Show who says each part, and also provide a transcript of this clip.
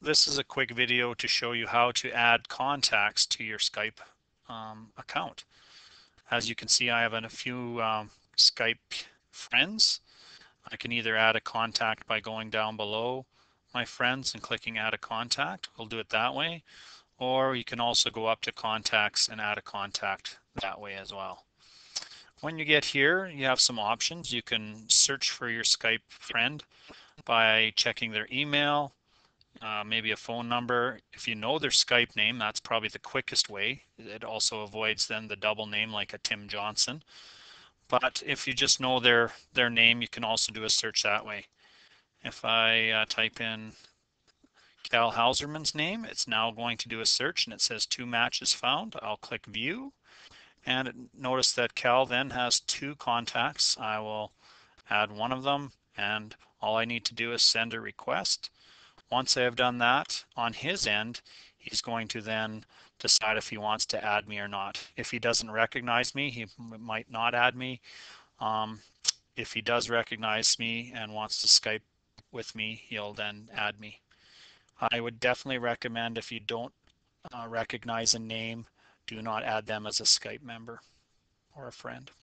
Speaker 1: this is a quick video to show you how to add contacts to your Skype um, account. As you can see, I have a few um, Skype friends. I can either add a contact by going down below my friends and clicking add a contact. We'll do it that way. Or you can also go up to contacts and add a contact that way as well. When you get here, you have some options. You can search for your Skype friend by checking their email, uh, maybe a phone number. If you know their Skype name, that's probably the quickest way. It also avoids then the double name like a Tim Johnson. But if you just know their their name, you can also do a search that way. If I uh, type in Cal Hauserman's name, it's now going to do a search and it says two matches found. I'll click view and notice that Cal then has two contacts. I will add one of them and all I need to do is send a request once I have done that on his end, he's going to then decide if he wants to add me or not. If he doesn't recognize me, he might not add me. Um, if he does recognize me and wants to Skype with me, he'll then add me. I would definitely recommend if you don't uh, recognize a name, do not add them as a Skype member or a friend.